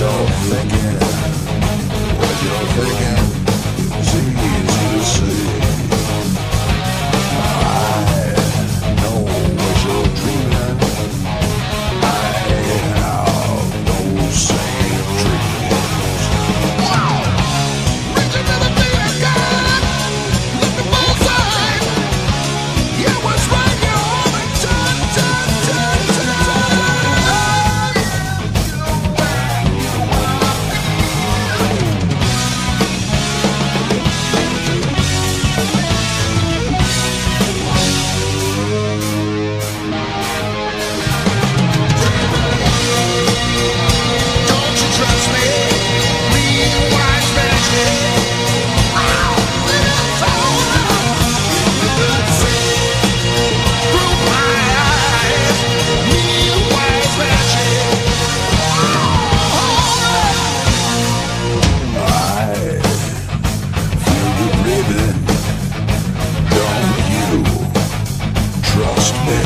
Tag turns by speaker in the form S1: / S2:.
S1: what you're thinking, what you thinking. touched me.